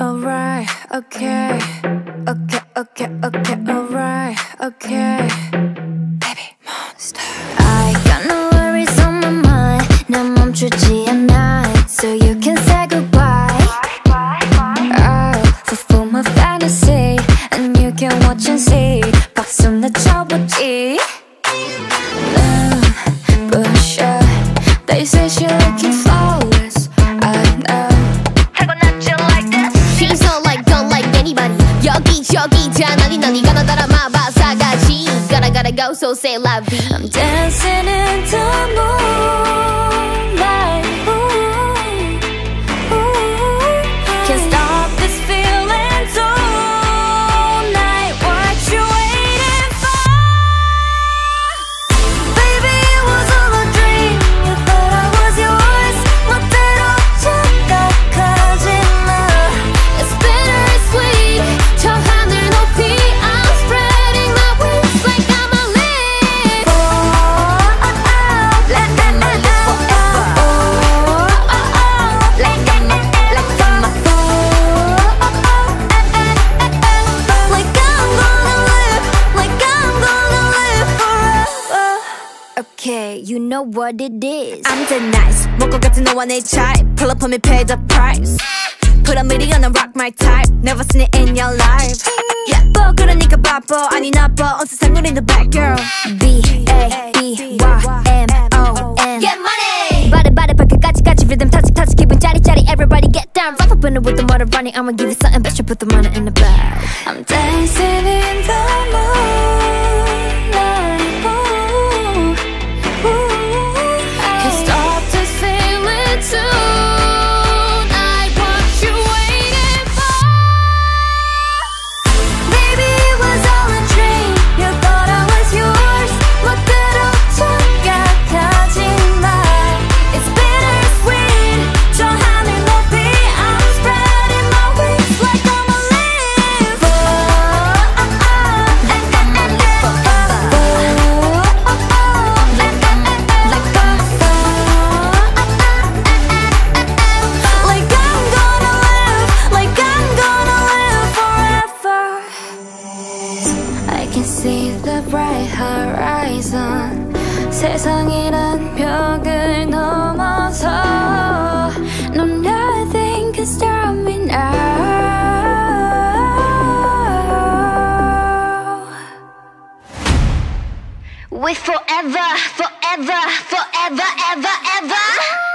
alright, okay, okay, okay, okay, alright, okay. Baby monster. I got no worries on my mind. 난 멈추지 않아, so you can say goodbye. I'll fulfill my fantasy, and you can watch and see. So say la vie. I'm dancing know what it is I'm the nice 먹고 같은 너와 내 type Pull up on me pay the price Put a million on rock my type Never seen it in your life 예뻐 그러니까 바빠 아니 나빠 온 세상 우린 the bad girl B A B Y M O N Get money 바리 바리 발끝까지 까지 rhythm touch touch 기분 짜릿짜릿 everybody get down Rough up in it with the motor running I'ma give you something better put the money in the bag I'm dancing in the moonlight. can see the bright horizon. 세상이란 벽을 넘어서 No nothing can stop me now. We forever, forever, forever, ever, ever